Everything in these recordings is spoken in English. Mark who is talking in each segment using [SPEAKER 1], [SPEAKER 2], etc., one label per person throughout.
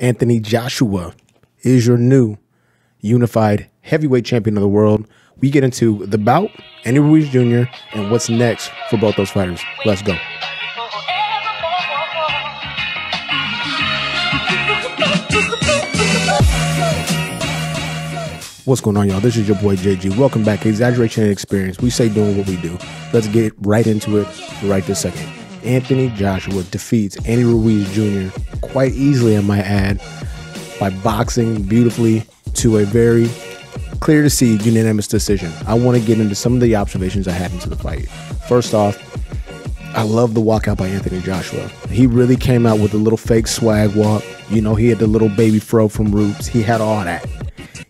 [SPEAKER 1] Anthony Joshua is your new unified heavyweight champion of the world. We get into the bout, Andy Ruiz Jr., and what's next for both those fighters. Let's go. What's going on, y'all? This is your boy JG. Welcome back. Exaggeration and experience. We say doing what we do. Let's get right into it right this second. Anthony Joshua defeats Andy Ruiz Jr. quite easily, I might add, by boxing beautifully to a very clear to see unanimous decision. I want to get into some of the observations I had into the fight. First off, I love the walkout by Anthony Joshua. He really came out with a little fake swag walk. You know, he had the little baby fro from Roots. He had all that.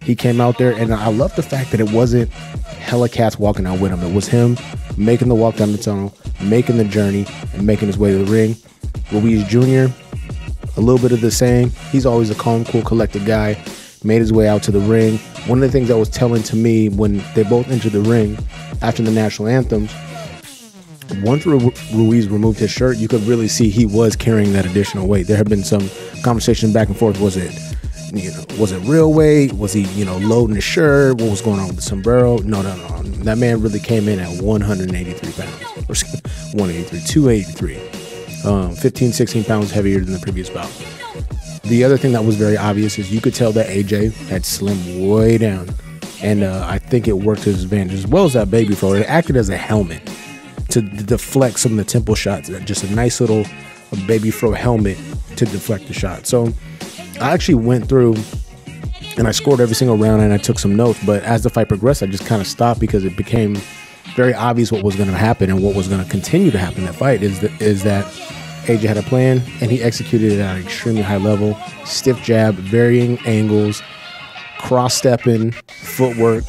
[SPEAKER 1] He came out there, and I love the fact that it wasn't hella cats walking out with him. It was him making the walk down the tunnel, making the journey, and making his way to the ring. Ruiz Jr., a little bit of the same. He's always a calm, cool, collected guy. Made his way out to the ring. One of the things that was telling to me when they both entered the ring after the national anthems, once Ru- Ruiz removed his shirt, you could really see he was carrying that additional weight. There had been some conversation back and forth. Was it, you know, was it real weight? Was he, you know, loading his shirt? What was going on with the sombrero? No, no, no. That man really came in at 183 pounds, or 183, 283, um, 15, 16 pounds heavier than the previous bout. The other thing that was very obvious is you could tell that AJ had slimmed way down, and uh, I think it worked to his advantage as well as that baby fro. It acted as a helmet to deflect some of the temple shots. Just a nice little baby fro helmet to deflect the shot. So I actually went through and I scored every single round and I took some notes. But as the fight progressed, I just kind of stopped because it became very obvious what was going to happen and what was going to continue to happen in that fight is that is that AJ had a plan and he executed it at an extremely high level. Stiff jab, varying angles, cross stepping, footwork,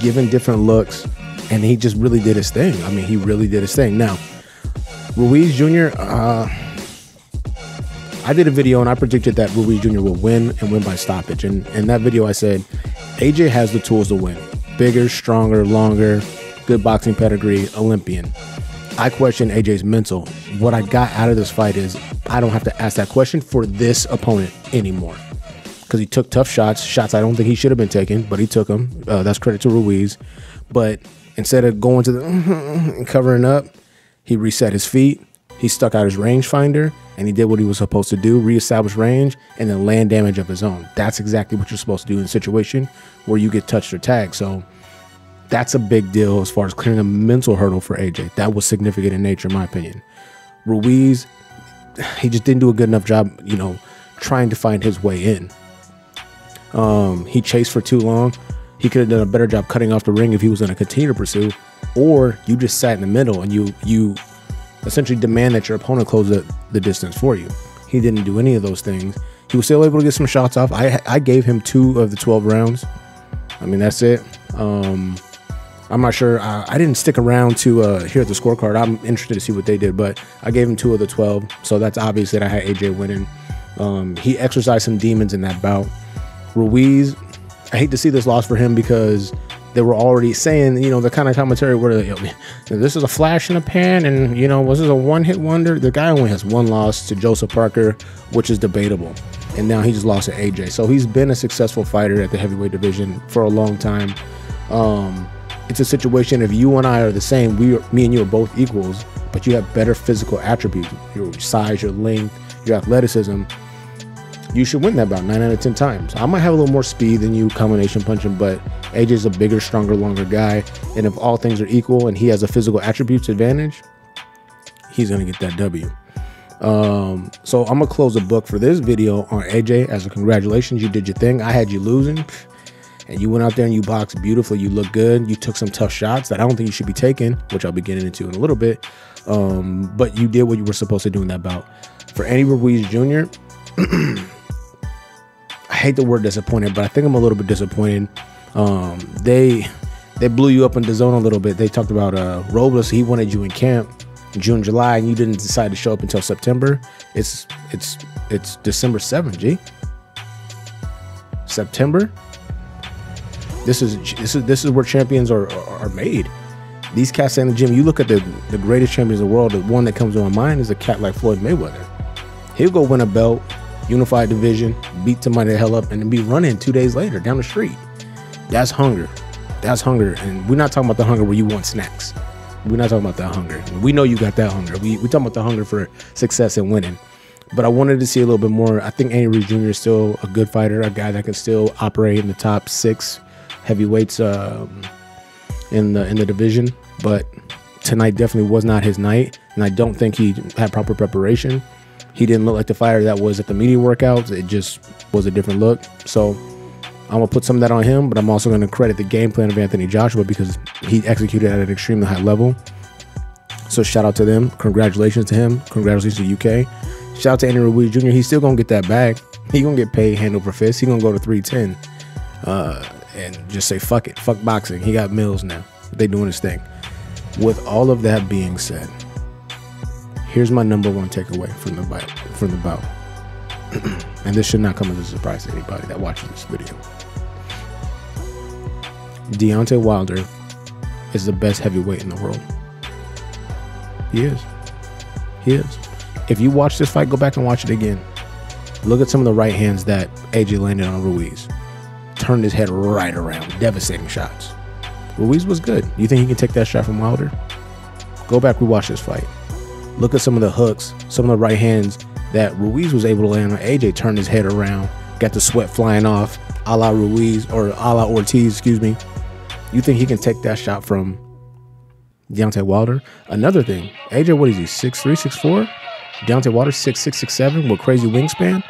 [SPEAKER 1] giving different looks, and he just really did his thing. I mean, he really did his thing. Now, Ruiz Jr. Uh, I did a video and I predicted that Ruiz Jr. will win and win by stoppage. And in that video, I said AJ has the tools to win: bigger, stronger, longer, good boxing pedigree, Olympian. I question AJ's mental. What I got out of this fight is I don't have to ask that question for this opponent anymore because he took tough shots, shots I don't think he should have been taking, but he took them. Uh, that's credit to Ruiz. But instead of going to the and covering up, he reset his feet. He stuck out his rangefinder and he did what he was supposed to do, reestablish range and then land damage of his own. That's exactly what you're supposed to do in a situation where you get touched or tagged. So that's a big deal as far as clearing a mental hurdle for AJ. That was significant in nature, in my opinion. Ruiz, he just didn't do a good enough job, you know, trying to find his way in. Um, he chased for too long. He could have done a better job cutting off the ring if he was going to continue to pursue, or you just sat in the middle and you you essentially demand that your opponent close the, the distance for you. He didn't do any of those things. He was still able to get some shots off. I I gave him two of the 12 rounds. I mean, that's it. Um, I'm not sure. I, I didn't stick around to uh, hear the scorecard. I'm interested to see what they did, but I gave him two of the 12. So that's obvious that I had AJ winning. Um, he exercised some demons in that bout. Ruiz, I hate to see this loss for him because they were already saying, you know, the kind of commentary where this is a flash in a pan and, you know, was this a one hit wonder? The guy only has one loss to Joseph Parker, which is debatable. And now he just lost to AJ. So he's been a successful fighter at the heavyweight division for a long time. Um, it's a situation if you and I are the same, we, are, me and you are both equals, but you have better physical attributes, your size, your length, your athleticism. You should win that bout nine out of ten times. I might have a little more speed than you, combination punching, but AJ is a bigger, stronger, longer guy. And if all things are equal and he has a physical attributes advantage, he's gonna get that W. Um, so I'm gonna close the book for this video on AJ as a congratulations. You did your thing. I had you losing and you went out there and you boxed beautifully. You look good. You took some tough shots that I don't think you should be taking, which I'll be getting into in a little bit. Um, but you did what you were supposed to do in that bout. For Andy Ruiz Jr., hate the word disappointed, but I think I'm a little bit disappointed. Um, they they blew you up in the zone a little bit. They talked about uh, Robles. He wanted you in camp June, July, and you didn't decide to show up until September. It's it's it's December seventh, G. September. This is this is this is where champions are are, are made. These cats in the gym. You look at the the greatest champions in the world. The one that comes to my mind is a cat like Floyd Mayweather. He'll go win a belt. Unified division, beat somebody the hell up, and then be running two days later down the street. That's hunger. That's hunger. And we're not talking about the hunger where you want snacks. We're not talking about that hunger. We know you got that hunger. We we talking about the hunger for success and winning. But I wanted to see a little bit more. I think Andy Ruiz Jr. is still a good fighter, a guy that can still operate in the top six heavyweights um, in the in the division. But tonight definitely was not his night, and I don't think he had proper preparation. He didn't look like the fighter that was at the media workouts. It just was a different look. So I'm gonna put some of that on him, but I'm also gonna credit the game plan of Anthony Joshua because he executed at an extremely high level. So shout out to them. Congratulations to him. Congratulations to UK. Shout out to Andy Ruiz Jr. He's still gonna get that bag. He gonna get paid hand over fist. He gonna go to 310 uh, and just say fuck it, fuck boxing. He got mills now. They doing his thing. With all of that being said, here's my number one takeaway from the bout. From the bout, and this should not come as a surprise to anybody that watches this video. Deontay Wilder is the best heavyweight in the world. He is. He is. If you watch this fight, go back and watch it again. Look at some of the right hands that AJ landed on Ruiz. Turned his head right around. Devastating shots. Ruiz was good. You think he can take that shot from Wilder? Go back, rewatch this fight. Look at some of the hooks, some of the right hands that Ruiz was able to land on. AJ turned his head around, got the sweat flying off, a la Ruiz or a la Ortiz, excuse me. You think he can take that shot from Deontay Wilder? Another thing, AJ, what is he, 6'3, 6'4? Deontay Wilder, 6'6, 6'7 with crazy wingspan?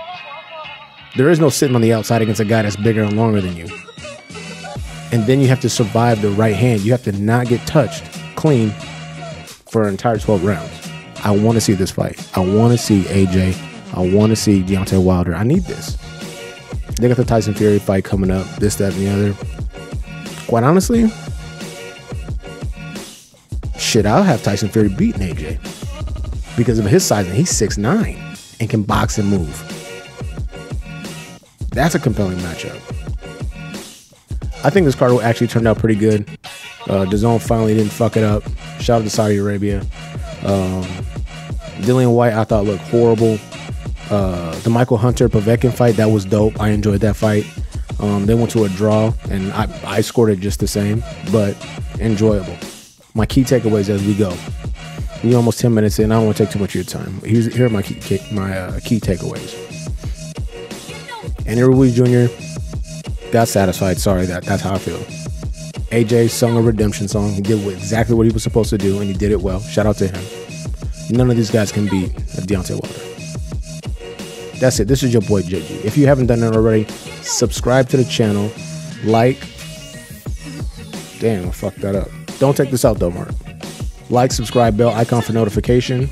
[SPEAKER 1] There is no sitting on the outside against a guy that's bigger and longer than you. And then you have to survive the right hand. You have to not get touched clean for an entire 12 rounds. I want to see this fight. I want to see AJ. I want to see Deontay Wilder. I need this. They got the Tyson Fury fight coming up, this, that, and the other. Quite honestly, shit, I'll have Tyson Fury beating AJ because of his size and he's 6'9 and can box and move. That's a compelling matchup. I think this card will actually turned out pretty good. Uh, DAZN finally didn't fuck it up. Shout out to Saudi Arabia. Um, Dillian Whyte, I thought looked horrible. Uh, the Michael Hunter Povetkin fight, that was dope. I enjoyed that fight. Um, they went to a draw, and I, I scored it just the same, but enjoyable. My key takeaways as we go. We almost 10 minutes in. I don't want to take too much of your time. Here's, here are my key, my uh, key takeaways. Andy Ruiz Jr. got satisfied. Sorry, that that's how I feel. AJ sung a redemption song. He did exactly what he was supposed to do, and he did it well. Shout out to him. None of these guys can beat Deontay Wilder. That's it. This is your boy JG. If you haven't done it already, subscribe to the channel, like. Damn, I fucked that up. Don't take this out though, Mark. Like, subscribe, bell icon for notification.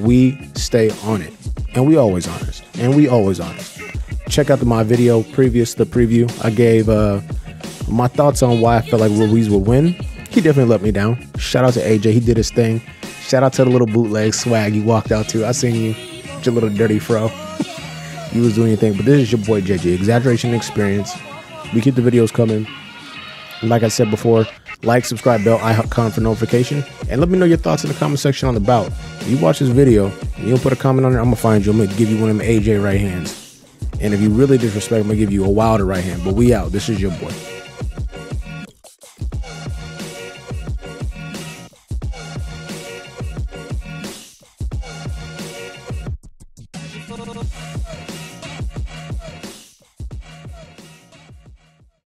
[SPEAKER 1] We stay on it, and we always honest, and we always honest. Check out the, my video previous the preview. I gave uh, my thoughts on why I felt like Ruiz would win. He definitely let me down. Shout out to AJ. He did his thing. Shout out to the little bootleg swag you walked out to. I seen you, your little dirty fro. you was doing your thing. But this is your boy JJ. Exaggeration experience. We keep the videos coming. Like I said before, like, subscribe, bell icon for notification, and let me know your thoughts in the comment section on the bout. If you watch this video and you don't put a comment on it, I'm gonna find you. I'm gonna give you one of them AJ right hands. And if you really disrespect, I'm gonna give you a wilder right hand. But we out. This is your boy.